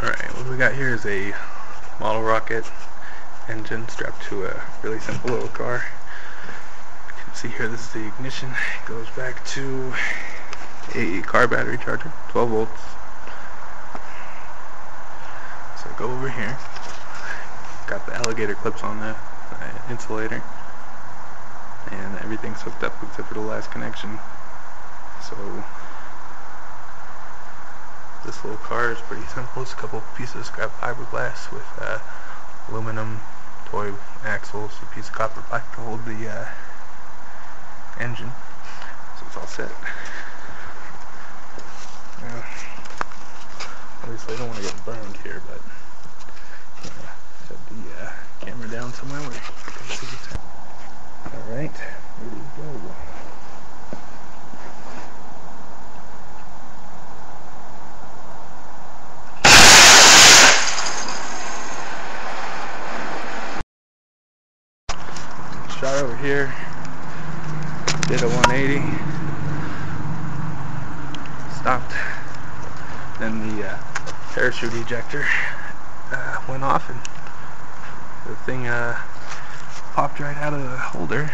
Alright, what we got here is a model rocket engine strapped to a really simple little car. You can see here this is the ignition. It goes back to a car battery charger, 12 volts. So go over here. Got the alligator clips on the uh, insulator. And everything's hooked up except for the last connection. So this little car is pretty simple. It's a couple pieces of scrap fiberglass with uh, aluminum toy axles, a piece of copper pipe to hold the uh, engine. So it's all set. Now, obviously I don't want to get burned here, but you set the uh, camera down somewhere where you can see it. Alright, ready to go. Shot over here, did a 180, stopped, then the uh, parachute ejector uh, went off and the thing uh, popped right out of the holder